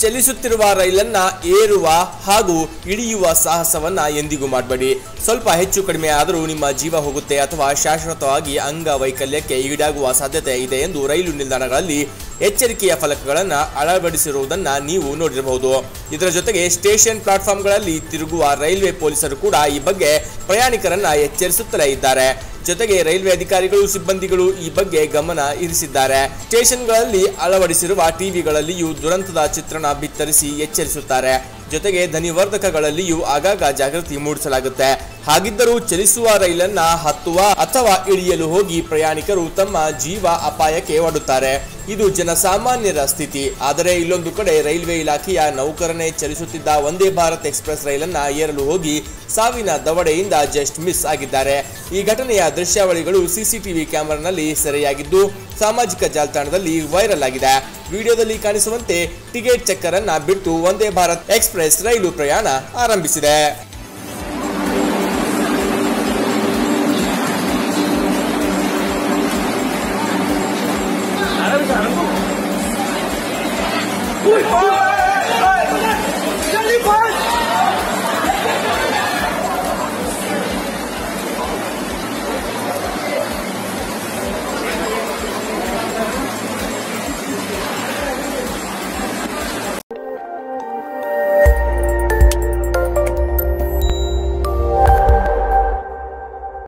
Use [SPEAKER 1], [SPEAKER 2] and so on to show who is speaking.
[SPEAKER 1] ಚಲಿಸುತ್ತಿರುವ ರೈಲನ್ನ ಏರುವ ಹಾಗೂ ಇಳಿಯುವ ಸಾಹಸವನ್ನ ಎಂದಿಗೂ ಮಾಡಬೇಡಿ. ಸ್ವಲ್ಪ ಹೆಚ್ಚು ಕಡಿಮೆ ಆದರೂ ನಿಮ್ಮ ಜೀವ ಹೋಗುತ್ತೆ ಅಥವಾ ಶಾಶ್ವತವಾಗಿ ಅಂಗವೈಕಲ್ಯಕ್ಕೆ ಈಡಾಗುವ ಸಾಧ್ಯತೆ ಇದೆ ಎಂದು ರೈಲು ನಿಲ್ದಾಣಗಳಲ್ಲಿ ಎಚ್ಚರಿಕೆಯ ಫಲಕಗಳನ್ನು ಅಳವಡಿಸಿರುವುದನ್ನ ನೀವು ನೋಡಿರಬಹುದು. ಇದರ ಜೊತೆಗೆ ಸ್ಟೇಷನ್ ಪ್ಲಾಟ್ಫಾರ್ಮ್ಗಳಲ್ಲಿ ತಿರುಗುವ ರೈಲ್ವೆ ಪೊಲೀಸರು ಕೂಡ ಈ ಬಗ್ಗೆ ಪ್ರಯಾಣಿಕರನ್ನ ಎಚ್ಚರಿಸುತ್ತಲೇ ಇದ್ದಾರೆ. ಜೊತೆಗೆ ರೈಲ್ವೆ ಅಧಿಕಾರಿಗಳು, ಸಿಬ್ಬಂದಿಗಳು ಈ ಬಗ್ಗೆ ಗಮನ ಇರಿಸಿದ್ದಾರೆ. ಸ್ಟೇಷನ್ಗಳಲ್ಲಿ ಅಳವಡಿಸಿರುವ ಟಿವಿಗಳಲ್ಲಿಯೂ ದುರಂತದ ಚಿತ್ರಣ ಬಿತ್ತರಿಸಿ ಎಚ್ಚರಿಸುತ್ತಾರೆ. ಜೊತೆಗೆ ಧ್ವನಿವರ್ಧಕಗಳಲ್ಲಿಯೂ ಆಗಾಗ ಜಾಗೃತಿ ಮೂಡಿಸಲಾಗುತ್ತೆ. ಹಾಗಿದ್ದರೂ ಚಲಿಸುವ ರೈಲನ್ನ ಹತ್ತುವ ಅಥವಾ ಇಳಿಯಲು ಹೋಗಿ ಪ್ರಯಾಣಿಕರು ತಮ್ಮ ಜೀವ ಅಪಾಯಕ್ಕೆ ಒಡ್ಡುತ್ತಾರೆ. ಇದು ಜನಸಾಮಾನ್ಯರ ಸ್ಥಿತಿ. ಆದರೆ ಇಲ್ಲೊಂದು ಕಡೆ ರೈಲ್ವೆ ಇಲಾಖೆಯ ನೌಕರನೇ ಚಲಿಸುತ್ತಿದ್ದ ವಂದೇ ಭಾರತ್ ಎಕ್ಸ್ಪ್ರೆಸ್ ರೈಲನ್ನ ಏರಲು ಹೋಗಿ ಸಾವಿನ ದವಡೆಯಿಂದ ಜಸ್ಟ್ ಮಿಸ್ ಆಗಿದ್ದಾರೆ. ಈ ಘಟನೆಯ ದೃಶ್ಯಾವಳಿಗಳು ಸಿಸಿಟಿವಿ ಕ್ಯಾಮೆರಾನಲ್ಲಿ ಸೆರೆಯಾಗಿದ್ದು, ಸಾಮಾಜಿಕ ಜಾಲತಾಣದಲ್ಲಿ ವೈರಲ್ ಆಗಿದೆ. ವಿಡಿಯೋದಲ್ಲಿ ಕಾಣಿಸುವಂತೆ ಟಿಕೆಟ್ ಚೆಕ್ಕರ್ ಅನ್ನ ಬಿಟ್ಟು ವಂದೇ ಭಾರತ್ ಎಕ್ಸ್ಪ್ರೆಸ್ ರೈಲು ಪ್ರಯಾಣ ಆರಂಭಿಸಿದೆ.
[SPEAKER 2] Ui,